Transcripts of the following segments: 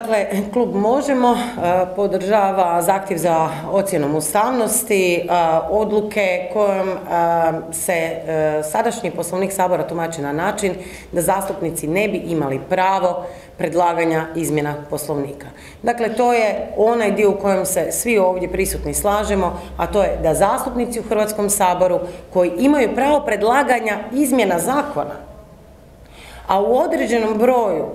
Dakle, klub Možemo e, podržava zahtjev za ocjenom ustavnosti e, odluke kojom e, se sadašnji poslovnik Sabora tumači na način da zastupnici ne bi imali pravo predlaganja izmjena poslovnika. Dakle, to je onaj dio u kojem se svi ovdje prisutni slažemo, a to je da zastupnici u Hrvatskom saboru koji imaju pravo predlaganja izmjena zakona, a u određenom broju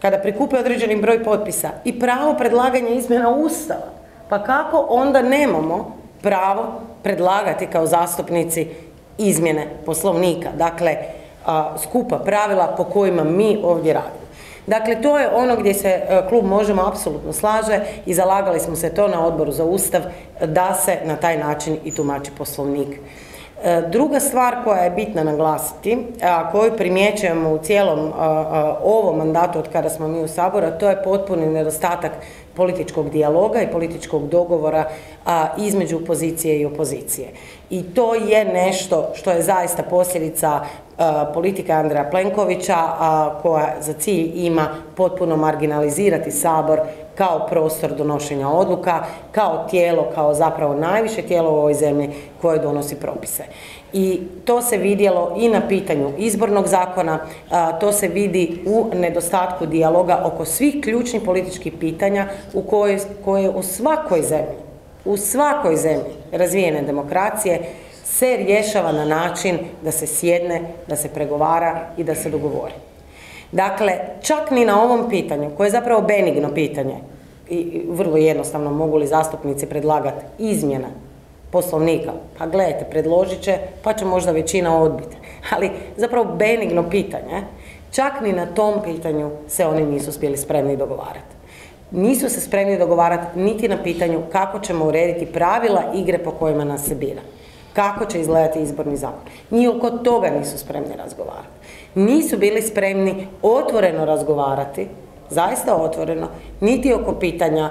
kada prikupe određeni broj potpisa i pravo predlaganja izmjena Ustava, pa kako onda nemamo pravo predlagati kao zastupnici izmjene Poslovnika, dakle skupa pravila po kojima mi ovdje radimo. Dakle, to je ono gdje se e, klub Možemo apsolutno slaže i zalagali smo se to na Odboru za Ustav da se na taj način i tumači Poslovnik. E, druga stvar koja je bitna naglasiti, a koju primjećujemo u cijelom ovom mandatu od kada smo mi u Saboru, to je potpuni nedostatak političkog dijaloga i političkog dogovora između pozicije i opozicije. I to je nešto što je zaista posljedica politike Andreja Plenkovića koja za cilj ima potpuno marginalizirati Sabor kao prostor donošenja odluka, kao tijelo, kao zapravo najviše tijelo u ovoj zemlji koje donosi propise. I to se vidjelo i na pitanju izbornog zakona, to se vidi u nedostatku dijaloga oko svih ključnih političkih pitanja u koje, koje u svakoj zemlji, u svakoj zemlji razvijene demokracije se rješava na način da se sjedne, da se pregovara i da se dogovori. Dakle, čak ni na ovom pitanju, koje je zapravo benigno pitanje, i vrlo jednostavno mogu li zastupnici predlagati izmjena poslovnika, pa gledajte, predložit će, pa će možda većina odbiti. Ali zapravo benigno pitanje, čak ni na tom pitanju se oni nisu spjeli spremni dogovarati. Nisu se spremni dogovarati niti na pitanju kako ćemo urediti pravila igre po kojima nas se bira kako će izgledati izborni zakon. Ni oko toga nisu spremni razgovarati. Nisu bili spremni otvoreno razgovarati, zaista otvoreno, niti oko pitanja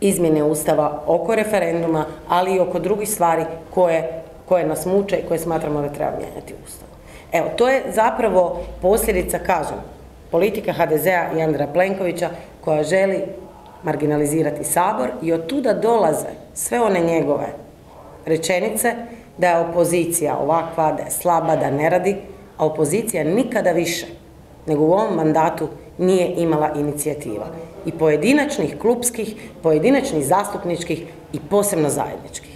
izmjene Ustava, oko referenduma, ali i oko drugih stvari koje, koje nas muče i koje smatramo da treba mijenjati Ustav. Evo, to je zapravo posljedica, kažem, politika HDZ-a i Andra Plenkovića koja želi marginalizirati Sabor i od tuda dolaze sve one njegove rečenice da je opozicija ovakva, da je slaba, da ne radi, a opozicija nikada više nego u ovom mandatu nije imala inicijativa. I pojedinačnih klubskih, pojedinačnih zastupničkih i posebno zajedničkih.